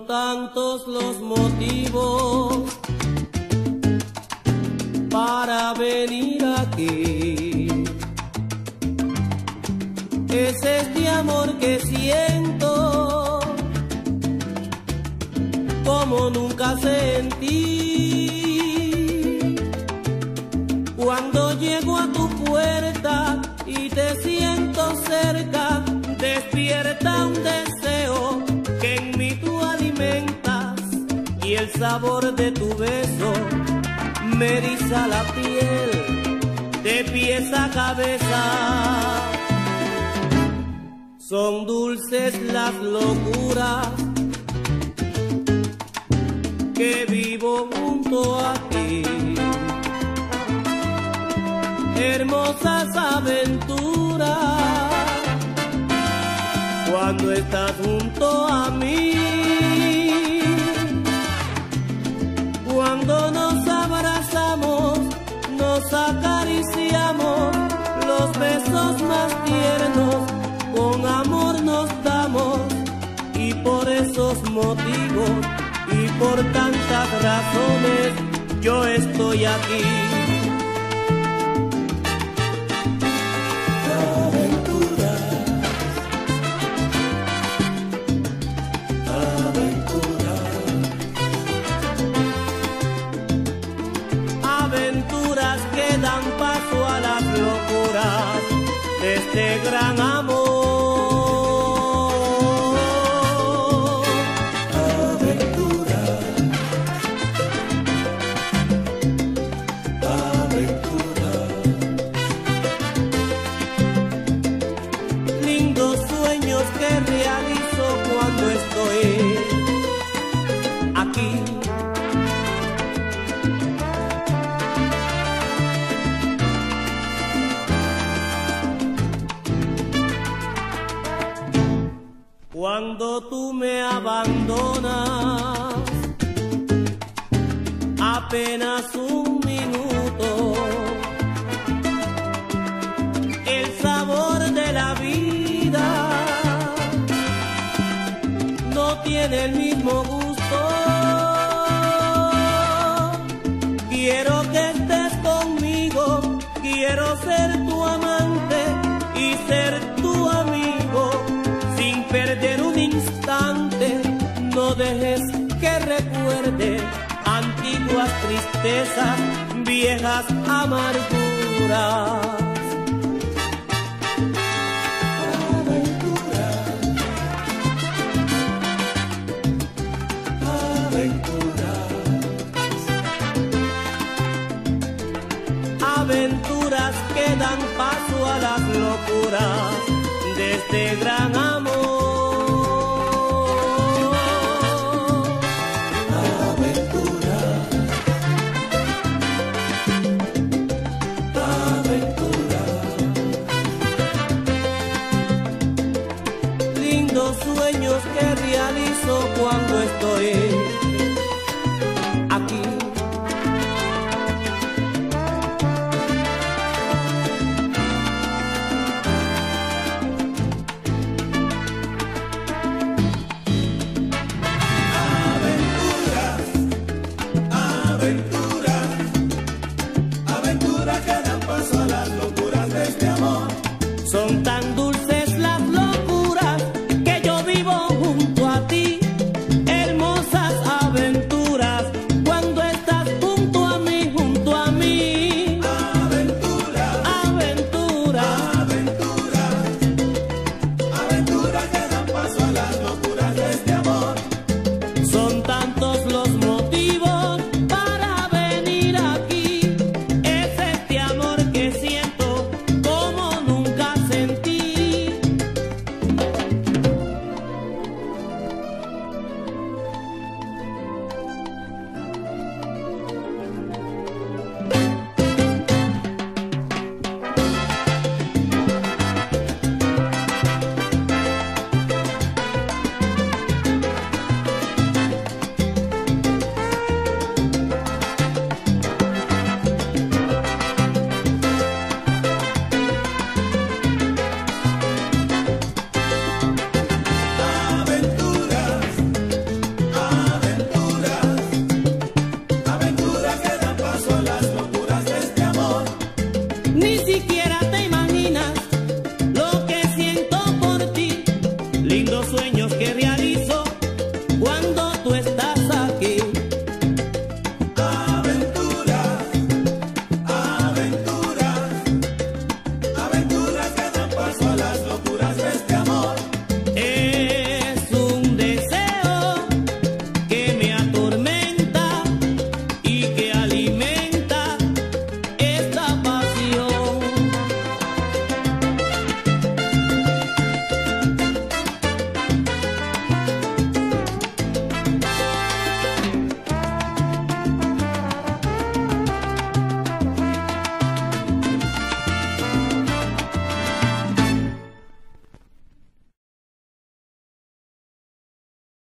Tantos los motivos para venir aquí. Es este amor que siento como nunca sentí. Cuando llego a tu puerta y te siento cerca, sabor de tu beso me eriza la piel de pies a cabeza. Son dulces las locuras que vivo junto a ti. Hermosas aventuras cuando estás junto a mí. Cuando nos abrazamos, nos acariciamos, los besos más tiernos, con amor nos damos y por esos motivos y por tantas razones yo estoy aquí. Este gran me abandonas, apenas un minuto el sabor de la vida no tiene el mismo gusto. Quiero que estés conmigo, quiero ser tu amante y ser tu tristezas, viejas amarguras. aventuras que dan paso a las locuras de este gran amor. Lindos sueños que realizo cuando estoy lindo sueño.